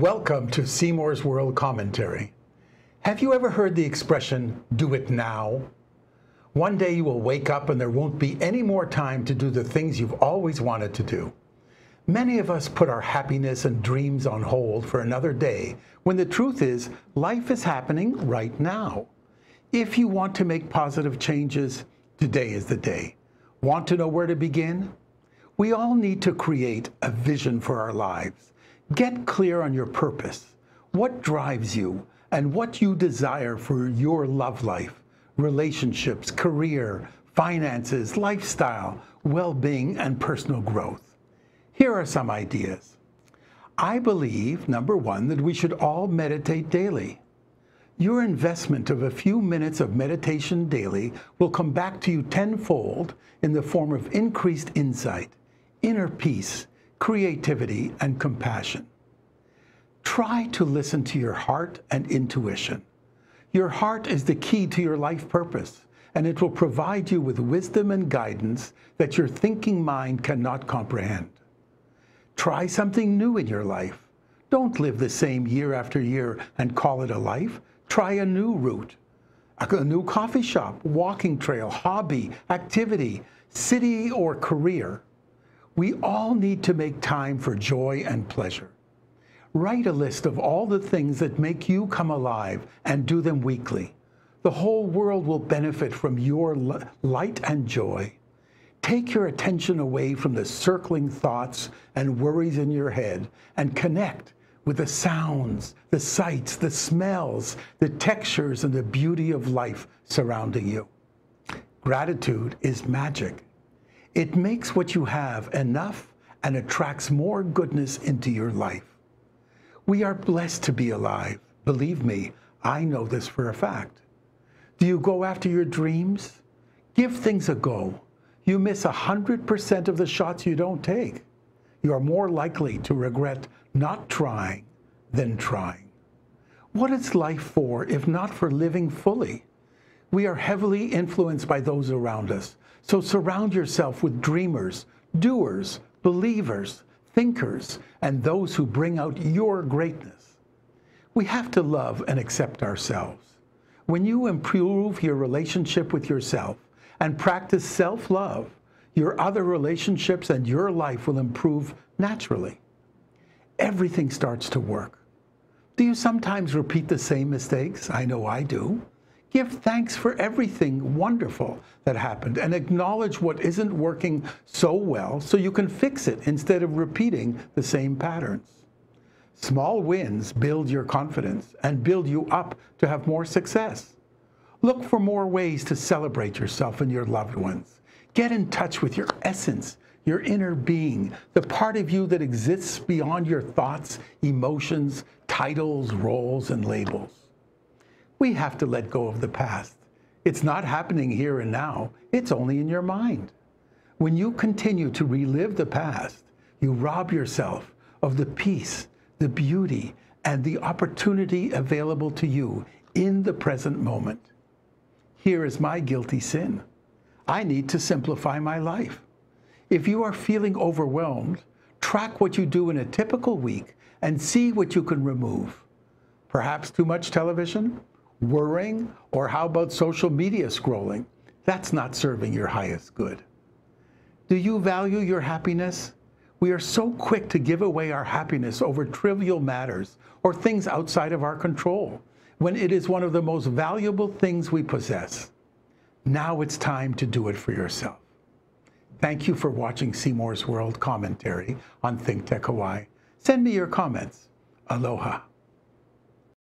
Welcome to Seymour's World Commentary. Have you ever heard the expression, do it now? One day you will wake up and there won't be any more time to do the things you've always wanted to do. Many of us put our happiness and dreams on hold for another day when the truth is life is happening right now. If you want to make positive changes, today is the day. Want to know where to begin? We all need to create a vision for our lives Get clear on your purpose, what drives you, and what you desire for your love life, relationships, career, finances, lifestyle, well being, and personal growth. Here are some ideas. I believe, number one, that we should all meditate daily. Your investment of a few minutes of meditation daily will come back to you tenfold in the form of increased insight, inner peace, creativity, and compassion. Try to listen to your heart and intuition. Your heart is the key to your life purpose, and it will provide you with wisdom and guidance that your thinking mind cannot comprehend. Try something new in your life. Don't live the same year after year and call it a life. Try a new route, a new coffee shop, walking trail, hobby, activity, city, or career. We all need to make time for joy and pleasure. Write a list of all the things that make you come alive and do them weekly. The whole world will benefit from your light and joy. Take your attention away from the circling thoughts and worries in your head and connect with the sounds, the sights, the smells, the textures, and the beauty of life surrounding you. Gratitude is magic. It makes what you have enough and attracts more goodness into your life. We are blessed to be alive. Believe me, I know this for a fact. Do you go after your dreams? Give things a go. You miss 100% of the shots you don't take. You are more likely to regret not trying than trying. What is life for if not for living fully? We are heavily influenced by those around us, so surround yourself with dreamers, doers, believers, thinkers, and those who bring out your greatness. We have to love and accept ourselves. When you improve your relationship with yourself and practice self love, your other relationships and your life will improve naturally. Everything starts to work. Do you sometimes repeat the same mistakes? I know I do. Give thanks for everything wonderful that happened and acknowledge what isn't working so well so you can fix it instead of repeating the same patterns. Small wins build your confidence and build you up to have more success. Look for more ways to celebrate yourself and your loved ones. Get in touch with your essence, your inner being, the part of you that exists beyond your thoughts, emotions, titles, roles, and labels we have to let go of the past. It's not happening here and now, it's only in your mind. When you continue to relive the past, you rob yourself of the peace, the beauty, and the opportunity available to you in the present moment. Here is my guilty sin. I need to simplify my life. If you are feeling overwhelmed, track what you do in a typical week and see what you can remove. Perhaps too much television? Worrying, or how about social media scrolling? That's not serving your highest good. Do you value your happiness? We are so quick to give away our happiness over trivial matters or things outside of our control when it is one of the most valuable things we possess. Now it's time to do it for yourself. Thank you for watching Seymour's World commentary on ThinkTech Hawaii. Send me your comments. Aloha.